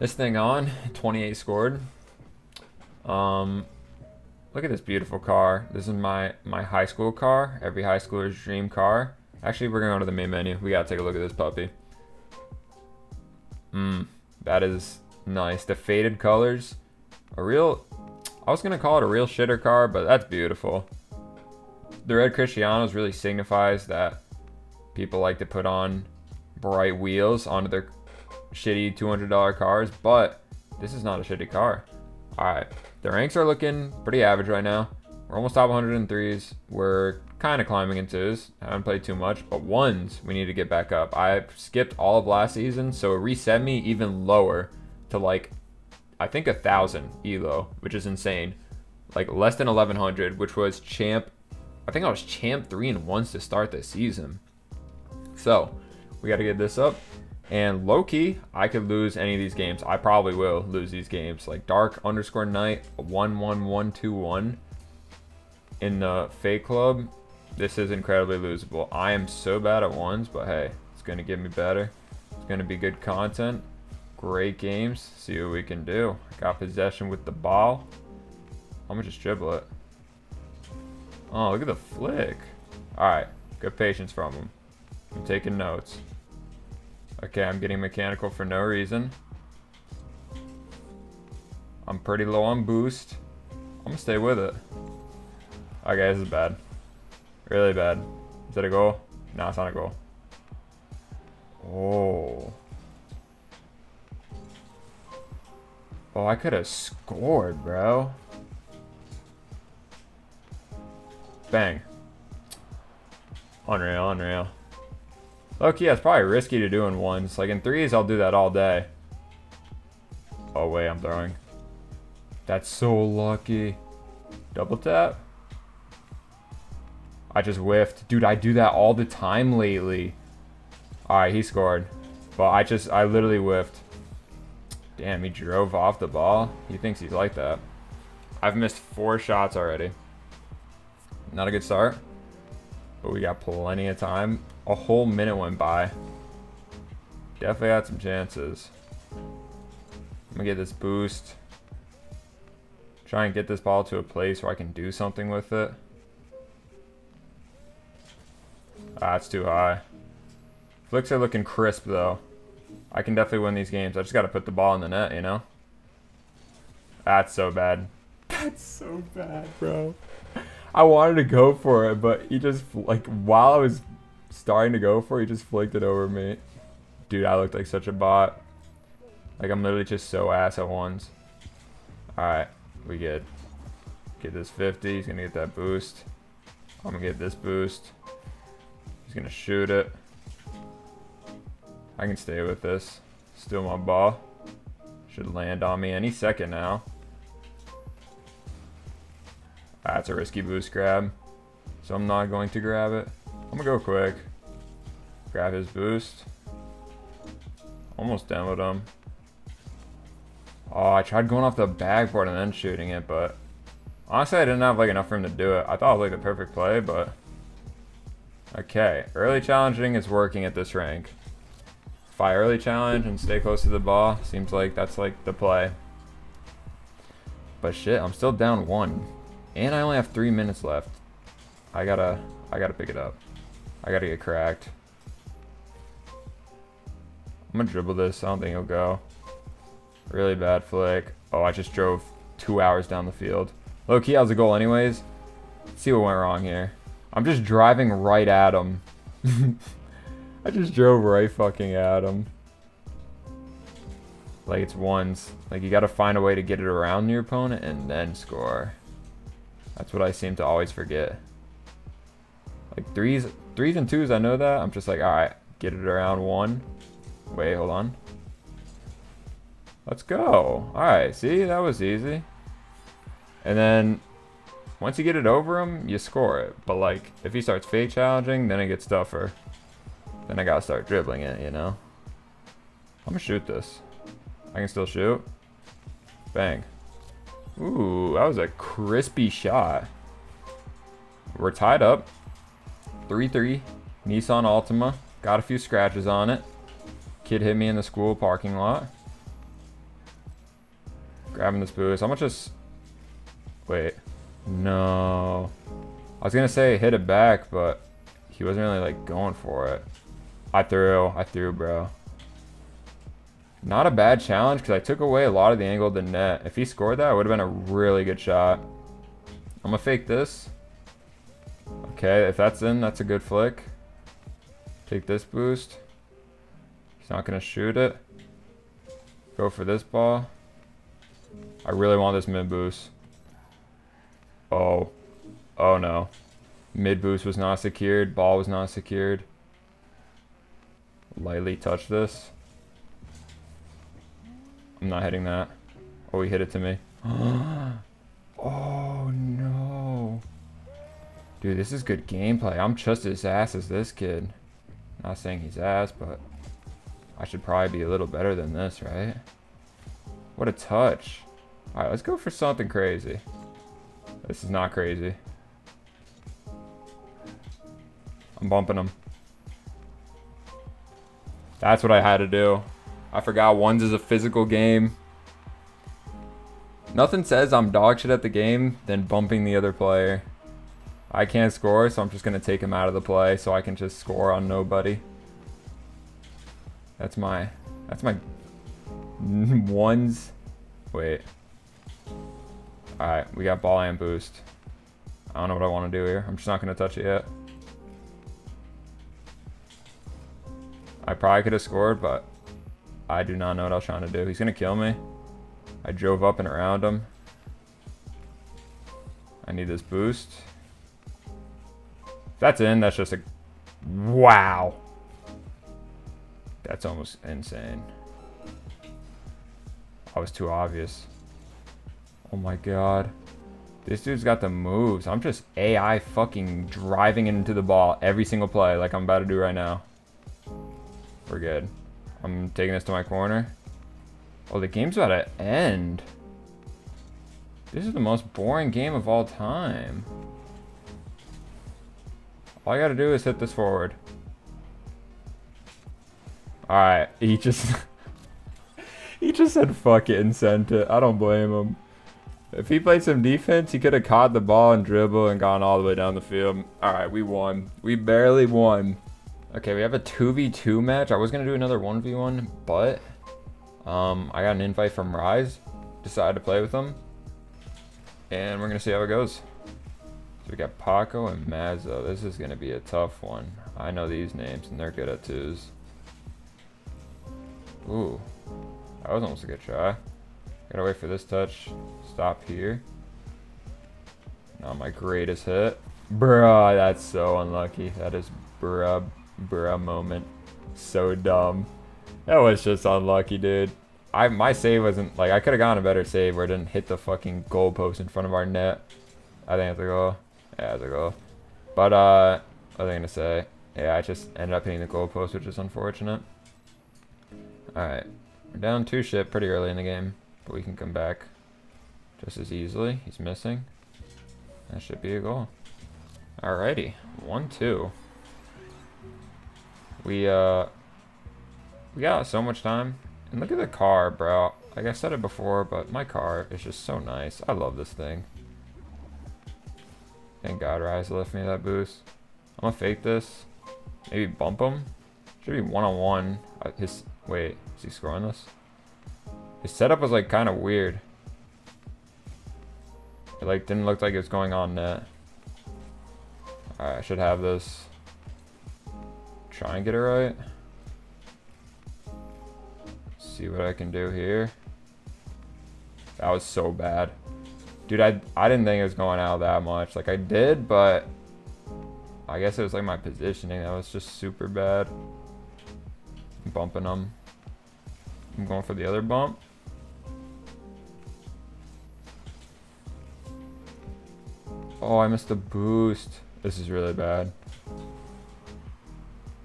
this thing on. 28 scored. Um, look at this beautiful car. This is my my high school car. Every high schooler's dream car. Actually, we're gonna go to the main menu. We gotta take a look at this puppy. Mmm, that is nice. The faded colors, a real. I was gonna call it a real shitter car, but that's beautiful. The red Cristianos really signifies that people like to put on bright wheels onto their shitty $200 cars, but this is not a shitty car. All right, the ranks are looking pretty average right now. We're almost top 103s. We're kind of climbing in twos. Haven't played too much, but ones we need to get back up. I skipped all of last season, so it reset me even lower to like, I think a thousand elo, which is insane. Like less than 1100, which was champ. I think I was champ three and ones to start this season. So we got to get this up. And low key, I could lose any of these games. I probably will lose these games. Like dark underscore night, one one one two one in the fake club. This is incredibly losable. I am so bad at ones, but hey, it's gonna get me better. It's gonna be good content. Great games. See what we can do. got possession with the ball. I'm gonna just dribble it. Oh, look at the flick. All right, good patience from him. I'm taking notes. Okay, I'm getting mechanical for no reason. I'm pretty low on boost. I'm gonna stay with it. Okay, this is bad. Really bad. Is that a goal? No, it's not a goal. Oh. Oh, I could have scored, bro. Bang. Unreal, unreal. Okay, it's probably risky to do in ones. Like in threes, I'll do that all day. Oh wait, I'm throwing. That's so lucky. Double tap. I just whiffed. Dude, I do that all the time lately. Alright, he scored. But I just, I literally whiffed. Damn, he drove off the ball. He thinks he's like that. I've missed four shots already. Not a good start. But we got plenty of time. A whole minute went by. Definitely had some chances. I'm gonna get this boost. Try and get this ball to a place where I can do something with it. Ah, it's too high. Flicks are looking crisp though. I can definitely win these games. I just gotta put the ball in the net, you know? That's so bad. That's so bad, bro. I wanted to go for it, but he just, like, while I was starting to go for he just flicked it over me. Dude, I looked like such a bot. Like, I'm literally just so ass at ones. Alright, we get get this 50. He's gonna get that boost. I'm gonna get this boost. He's gonna shoot it. I can stay with this. Steal my ball. Should land on me any second now. That's a risky boost grab. So I'm not going to grab it. I'm gonna go quick. Grab his boost. Almost demoed him. Oh, I tried going off the backboard and then shooting it, but honestly, I didn't have like enough room to do it. I thought it was like the perfect play, but okay. Early challenging is working at this rank. I early challenge and stay close to the ball, seems like that's like the play. But shit, I'm still down one. And I only have three minutes left. I gotta, I gotta pick it up. I gotta get cracked. I'm gonna dribble this. I don't think he'll go. Really bad flick. Oh, I just drove two hours down the field. Low key, how's the goal anyways? Let's see what went wrong here. I'm just driving right at him. I just drove right fucking at him. Like it's ones. Like you gotta find a way to get it around your opponent and then score. That's what I seem to always forget. Like threes, threes and twos, I know that. I'm just like, all right, get it around one. Wait, hold on. Let's go. All right, see, that was easy. And then once you get it over him, you score it. But like, if he starts fake challenging, then it gets tougher. Then I gotta start dribbling it, you know? I'm gonna shoot this. I can still shoot. Bang. Ooh, that was a crispy shot. We're tied up. 3-3. Nissan Altima. Got a few scratches on it. Kid hit me in the school parking lot. Grabbing this boost. I'm gonna just... Wait. No. I was gonna say hit it back, but he wasn't really like going for it. I threw. I threw, bro. Not a bad challenge because I took away a lot of the angle of the net. If he scored that, it would have been a really good shot. I'm going to fake this. Okay, if that's in, that's a good flick. Take this boost. He's not going to shoot it. Go for this ball. I really want this mid boost. Oh. Oh no. Mid boost was not secured. Ball was not secured. Lightly touch this. I'm not hitting that. Oh, he hit it to me. oh, no. Dude, this is good gameplay. I'm just as ass as this kid. Not saying he's ass, but I should probably be a little better than this, right? What a touch. Alright, let's go for something crazy. This is not crazy. I'm bumping him. That's what I had to do. I forgot ones is a physical game. Nothing says I'm dog shit at the game than bumping the other player. I can't score, so I'm just going to take him out of the play so I can just score on nobody. That's my... That's my... Ones... Wait. Alright, we got ball and boost. I don't know what I want to do here. I'm just not going to touch it yet. I probably could have scored, but I do not know what I was trying to do. He's going to kill me. I drove up and around him. I need this boost. That's in, that's just a... Wow. That's almost insane. I was too obvious. Oh my god. This dude's got the moves. I'm just AI fucking driving into the ball every single play like I'm about to do right now. We're good. I'm taking this to my corner. Oh, the game's about to end. This is the most boring game of all time. All I gotta do is hit this forward. Alright, he just... he just said fuck it and sent it. I don't blame him. If he played some defense, he could have caught the ball and dribble and gone all the way down the field. Alright, we won. We barely won. Okay, we have a 2v2 match. I was going to do another 1v1, but um, I got an invite from Rise. Decided to play with them. And we're going to see how it goes. We got Paco and Mazzo. This is going to be a tough one. I know these names, and they're good at twos. Ooh, that was almost a good try. Gotta wait for this touch. Stop here. Not my greatest hit. Bruh, that's so unlucky. That is bruh bruh moment. So dumb. That was just unlucky, dude. I my save wasn't like I could have gotten a better save where it didn't hit the fucking goalpost in front of our net. I think it's a goal. Yeah, it's a goal. But uh, what was I gonna say? Yeah, I just ended up hitting the goalpost, which is unfortunate. All right, we're down two ship pretty early in the game, but we can come back just as easily. He's missing. That should be a goal. Alrighty, one two. We, uh, we got so much time. And look at the car, bro. Like I said it before, but my car is just so nice. I love this thing. Thank God Rise left me that boost. I'm gonna fake this. Maybe bump him. Should be one-on-one. -on -one. His, wait, is he scoring this? His setup was like kind of weird. It like didn't look like it was going on net. I should have this try and get it right. See what I can do here. That was so bad. Dude, I, I didn't think it was going out that much. Like, I did, but... I guess it was like my positioning. That was just super bad. Bumping them. I'm going for the other bump. Oh, I missed the boost. This is really bad.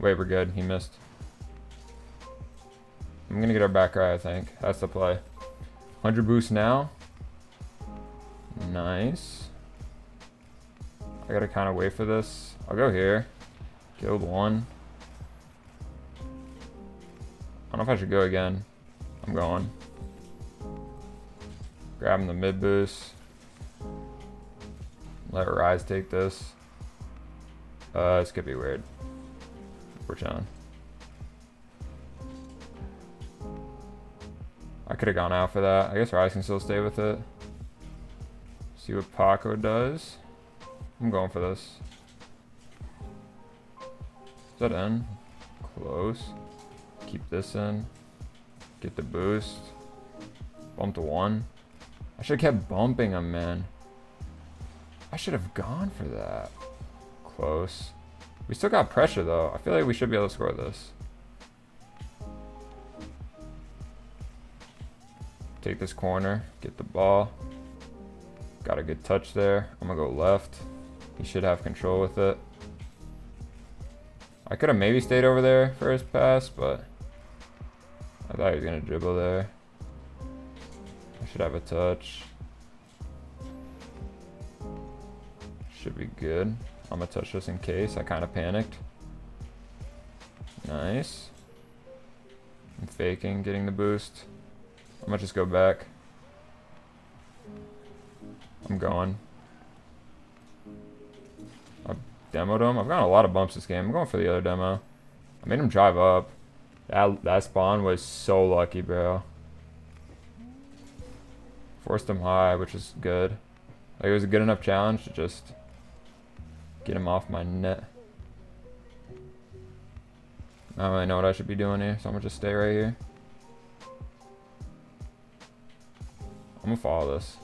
Wait, we're good. He missed. I'm gonna get our back right, I think. That's the play. 100 boost now. Nice. I gotta kind of wait for this. I'll go here. Killed one. I don't know if I should go again. I'm going. Grabbing the mid boost. Let Rise take this. Uh, this could be weird. We're chilling. I could have gone out for that. I guess Rise can still stay with it. See what Paco does. I'm going for this. Is that in? Close. Keep this in. Get the boost. Bump to one. I should have kept bumping him, man. I should have gone for that. Close. We still got pressure, though. I feel like we should be able to score this. Take this corner. Get the ball. Got a good touch there. I'm going to go left. He should have control with it. I could have maybe stayed over there for his pass, but I thought he was going to dribble there. I should have a touch. Should be good. I'm going to touch this in case. I kind of panicked. Nice. I'm faking, getting the boost. I'm going to just go back. I'm going. I demoed him. I've gotten a lot of bumps this game. I'm going for the other demo. I made him drive up. That, that spawn was so lucky, bro. Forced him high, which is good. Like, it was a good enough challenge to just get him off my net. I don't really know what I should be doing here, so I'm gonna just stay right here. I'm gonna follow this.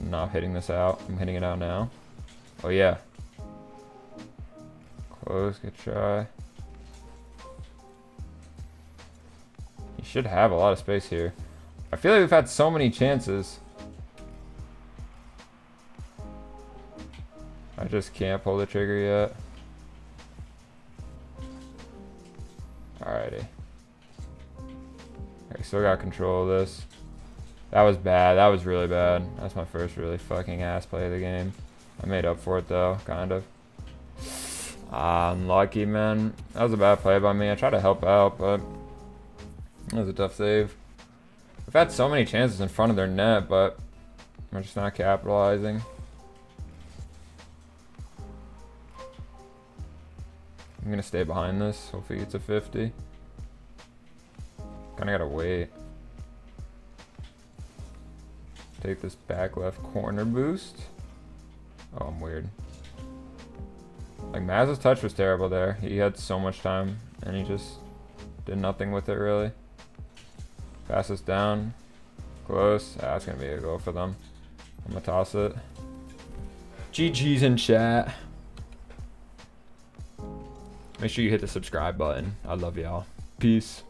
Not hitting this out. I'm hitting it out now. Oh yeah. Close, good try. You should have a lot of space here. I feel like we've had so many chances. I just can't pull the trigger yet. Alrighty. I still got control of this. That was bad. That was really bad. That's my first really fucking ass play of the game. I made up for it though, kind of. Ah, unlucky, man. That was a bad play by me. I tried to help out, but it was a tough save. We've had so many chances in front of their net, but we're just not capitalizing. I'm gonna stay behind this. Hopefully it's a 50. Kinda gotta wait. Take this back left corner boost. Oh, I'm weird. Like, Maz's touch was terrible there. He had so much time, and he just did nothing with it, really. Pass this down. Close. Ah, that's going to be a goal for them. I'm going to toss it. GG's in chat. Make sure you hit the subscribe button. I love y'all. Peace.